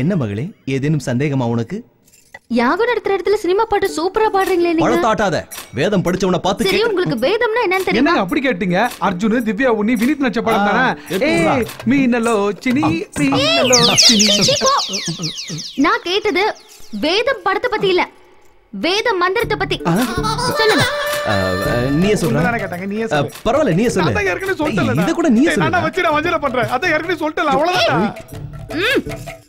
என்ன மகளே ஏதேனும் சந்தேகமா உனக்கு யாகம் நடத்துற இடத்துல சினிமா பாட்டு சூப்பரா பாடுறீங்களே நீங்க பழத்தாட்டாத வேதம் படிச்சவனை பார்த்து சரி உங்களுக்கு வேதம்னா என்னன்னு தெரியுமா என்னங்க அப்படி கேட்டீங்க அர்ஜுன் திவ்யா உன்னி வினித் நச்ச படம் தானே ஏய் மீனலோ சினி மீனலோ சினி. நான் கேட்டது வேதம் படத்தை பத்தி இல்ல வேத மந்திரத்தை பத்தி சொல்லுங்க நீயே சொல்ற சொல்லு பரவாயில்ல நீயே சொல்லு இத கூட நீயே ஏய், நானா சொல்லு வச்சு நான் வஞ்சனை பண்றேன் அதான் ஏற்கனவே சொல்லிட்டேன் அவ்வளவுதான்.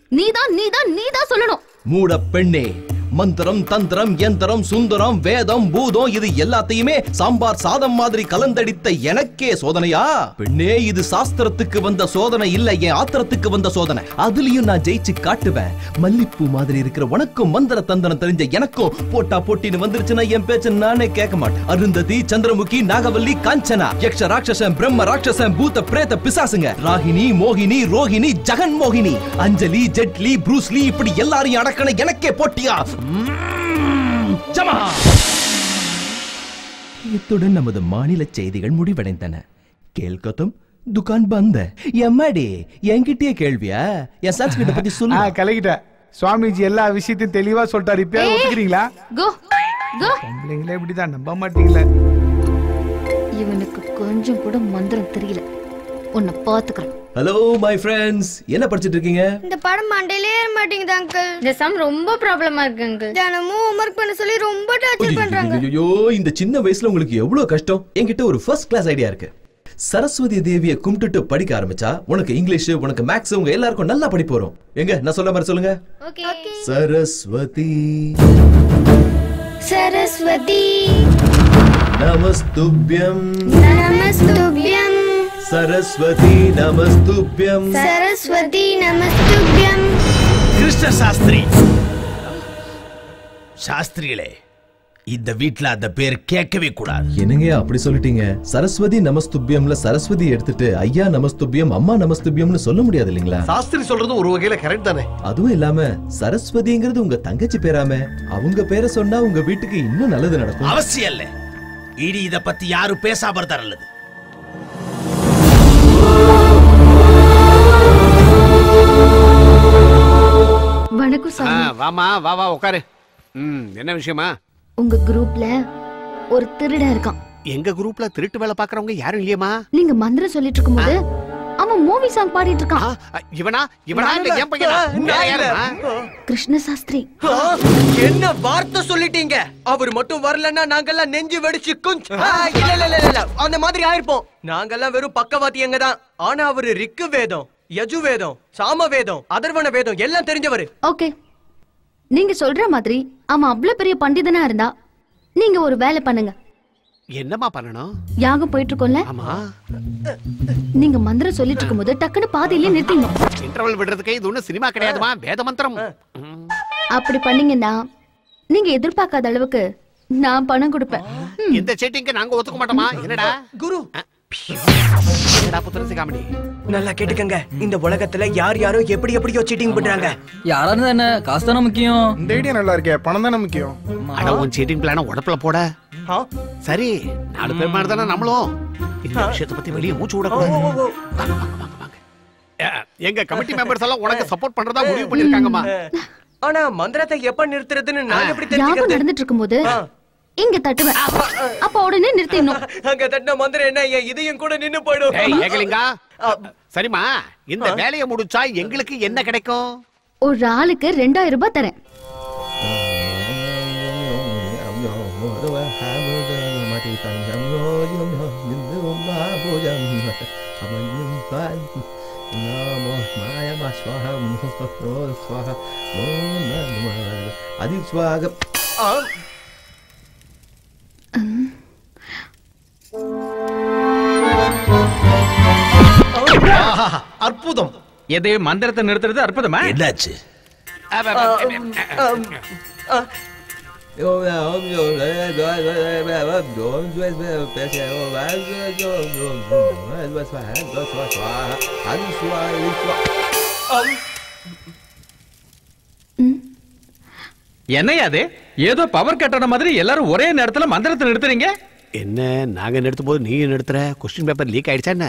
நீதான் நீதான் நீதான் சொல்லணும். மூட பெண்ணே. மந்திரம் தந்திரம் எந்திரம் சுந்தரம் வேதம் பூதம் இது எல்லாத்தையுமே சாம்பார் சாதம் மாதிரி கலந்தடித்த எனக்கே சோதனையா? பெண்ணே இது சாஸ்திரத்துக்கு வந்த சோதனை இல்ல என் ஆத்திரத்துக்கு வந்த சோதனை. அதுலயும் நான் ஜெயிச்சு காட்டுவேன். மல்லிப்பூ மாதிரி இருக்கிற உனக்கும் மந்திர தந்திரம் தெரிஞ்ச எனக்கும் போட்டா போட்டின்னு வந்துருச்சுன்னா என் பேச்சு நானே கேட்க மாட்டேன். அருந்ததி சந்திரமுகி நாகவல்லி காஞ்சனா யக்ஷ ராட்சசன் பிரம்ம ராட்சசன் பூத்த பிரேத பிசாசுங்க. ராகினி மோகினி ரோஹிணி ஜெகன் மோகினி அஞ்சலி ஜெட்லி ப்ரூஸ்லி இப்படி எல்லாரையும் அடக்கண எனக்கே போட்டியா? இத்துடன் நமது மாநில செய்திகள் முடிவடைந்தன. கேள்கத்தும் துகான் பந்த. எம்மாடி என்கிட்டயே கேள்வியா? என் சன்ஸ்கிரிட்ட பத்தி ஆ சொல்லு கலகிட்டேன் சுவாமிஜி எல்லா விஷயத்தையும் தெளிவா சொல்லிட்டாரு. இப்ப ஒத்துக்கிறீங்களா? கோ கோ. பொம்பளைங்களே இப்படிதான் நம்ப மாட்டீங்களே. இவனுக்கு கொஞ்சம் கூட மந்திரம் தெரியல. உன்னை பாத்துக்கிறேன் ஹலோ மை ஃப்ரெண்ட்ஸ் என்ன படிச்சிட்டு இருக்கீங்க? இந்த படம் மண்டையிலே ஏற மாட்டேங்குது அங்கிள் இந்த சம் ரொம்ப ப்ராப்ளமா இருக்கு அங்கிள் தினமும் ஹோம்ஒர்க் பண்ண சொல்லி ரொம்ப டார்ச்சர் பண்றாங்க. ஐயோ இந்த சின்ன வயசுல உங்களுக்கு எவ்வளவு கஷ்டம்? என்கிட்ட ஒரு ஃபர்ஸ்ட் கிளாஸ் ஐடியா இருக்கு. சரஸ்வதி தேவியை கும்பிட்டுட்டு படிக்க ஆரம்பிச்சா உனக்கு இங்கிலீஷ் உனக்கு மேக்ஸ் உங்க எல்லாருக்கும் நல்லா படிப்பு வரும். எங்க நான் சொல்ல மாதிரி சொல்லுங்க. ஓகே சரஸ்வதி. சரஸ்வதி. நமஸ்துப்யம். நமஸ்துபியம். சரஸ்வதி நமஸ்துப்யம். சரஸ்வதி நமஸ்துபியம். கிருஷ்ண சாஸ்திரி சாஸ்திரிகளே இந்த வீட்ல அந்த பேர் கேட்கவே கூடாது. என்னங்க அப்படி சொல்லிட்டீங்க? சரஸ்வதி நமஸ்துப்யம்ல சரஸ்வதி எடுத்துட்டு ஐயா நமஸ்துப்யம் அம்மா நமஸ்துப்யம்னு சொல்ல முடியாது இல்லைங்களா? சாஸ்திரி சொல்றது ஒரு வகையில கரெக்ட் தானே? அதுவும் இல்லாம சரஸ்வதிங்கிறது உங்க தங்கச்சி பேராம. அவங்க பேரை சொன்னா உங்க வீட்டுக்கு இன்னும் நல்லது நடக்கும். அவசியம் இல்ல. இனி இத பத்தி யாரும் பேசாம நல்லது. வணக்கம் ஆ, வாமா வா வா உட்காரு ம் என்ன விஷயமா? உங்க குரூப்ல ஒரு திருடன் இருக்கான். எங்க குரூப்ல திருட்டு வேலை பாக்குறவங்க யாரும் இல்லையம்மா? நீங்க மந்திரம் சொல்லிட்டு இருக்கும்போது அவன் மூவி சாங் பாடிட்டு இருக்கான் இவனா? இவனா? இல்ல என் பையனா? வேற? கிருஷ்ண சாஸ்திரி. என்ன வார்த்தை சொல்லிட்டீங்க? அவர் மட்டும் வரலன்னா நாங்கெல்லாம் நெஞ்சு வெடிச்சு குஞ்சு. ஆ, இல்ல இல்ல இல்ல இல்ல. அந்த மாதிரி ஆயிருப்போம். நாங்கெல்லாம் வெறும் பக்கவாத்தியங்க தான் ஆனா அவரு ரிக்கு வேதம். யஜு வேதம் சாம வேதம் அதர்வன வேதம் எல்லாம் தெரிஞ்சவரு. ஓகே. நீங்க சொல்ற மாதிரி அவன் அவ்வளவு பெரிய பண்டிதனா இருந்தா நீங்க ஒரு வேலை பண்ணுங்க. என்னம்மா பண்ணணும்? யாகம் போயிட்டு இருக்கோம்ல ஆமா. நீங்க மந்திரம் சொல்லிட்டு இருக்கும்போது டக்குன்னு பாதியிலே நிறுத்திடணும் இன்டர்வல் விடுறதுக்கு இது ஒண்ணும் சினிமா கிடையாதுமா? வேத மந்திரம். அப்படி பண்ணீங்கன்னா நீங்க எதிர்பார்க்காத அளவுக்கு நான் பணம் கொடுப்பேன். இந்த செட்டிங்க நாங்க ஒத்துக்க மாட்டோமா? என்னடா? குரு நல்லா கேட்டுக்கங்க. இந்த உலகத்துல யார் யாரோ எப்படி எப்படியோ சீட்டிங் பண்றாங்க? யாரா இருந்தா என்ன? காசு தானே முக்கியம். இந்த ஐடியா நல்லா இருக்கே. பணம் தானே முக்கியம். அட உன் சீட்டிங் பிளான உடப்புல போட? சரி நாலு பேர் மாதிரி தானே நம்மளும். இந்த விஷயத்தை பத்தி வெளியே மூச்சு விடக்கூடாது. எங்க கமிட்டி மெம்பர்ஸ் எல்லாம் உனக்கு சப்போர்ட் பண்றதா முடிவு பண்ணிருக்காங்கம்மா ஆனா மந்திரத்தை எப்ப நிறுத்துறதுன்னு நான் எப்படி தெரிஞ்சுக்கிறது? நடந்துட்டு இருக்கும்போது. இங்க தட்டுவேன். அப்ப உடனே நிறுத்திடணும் அங்க தட்டின மந்திரம் என்ன? என் இதயம் கூட நின்னு போயிடும் ஏகலிங்கா. ஆ. சரிம்மா இந்த வேலையை முடிச்சா எங்களுக்கு என்ன கிடைக்கும்? ஒரு ஆளுக்கு ரெண்டாயிரம் ரூபாய் தரேன். அதிஸ்வாகம் அற்புதம் எது மந்திரத்தை நிறுத்துறது அற்புதமா என்னாச்சு. என்னையா அது ஏதோ பவர் கட்டண மாதிரி எல்லாரும் ஒரே நேரத்துல மந்திரத்தை நிறுத்துறீங்க என்ன நாங்க நிறுத்தும் போது நீ நிறுத்துற கொஸ்டின் பேப்பர் லீக் ஆயிடுச்சா என்ன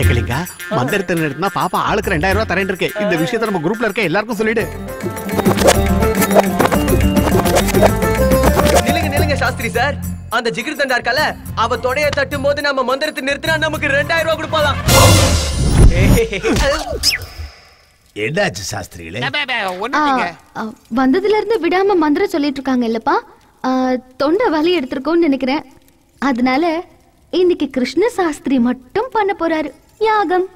ஏகலிங்கா மந்திரத்தை நிறுத்தினா பாப்பா ஆளுக்கு ரெண்டாயிரம் ரூபாய் தரேன் இருக்கு. இந்த விஷயத்தை நம்ம குரூப்ல இருக்க எல்லாருக்கும் சொல்லிடு. நிலுங்க நிலுங்க சாஸ்திரி சார் அந்த ஜிகிர் தண்டா இருக்கல அவ தொடைய தட்டும் போது நம்ம மந்திரத்தை நிறுத்தினா நமக்கு ரெண்டாயிரம் ரூபாய் கொடுப்பாளாம். என்னாச்சு சாஸ்திரிகளே? வந்ததுல இருந்து விடாம மந்திரம் சொல்லிட்டு இருக்காங்க இல்லப்பா. தொண்டை வலி எடுத்திருக்கோம்னு நினைக்கிறேன். அதனால இன்னைக்கு கிருஷ்ண சாஸ்திரி மட்டும் பண்ண போறாரு யாகம்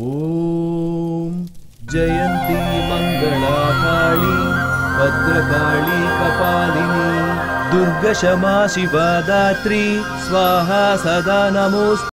ॐ जयन्ती मङ्गला काली भद्रकाली कपालिनी दुर्गशमा शिवा दात्री स्वाहा सदा नमोऽस्तु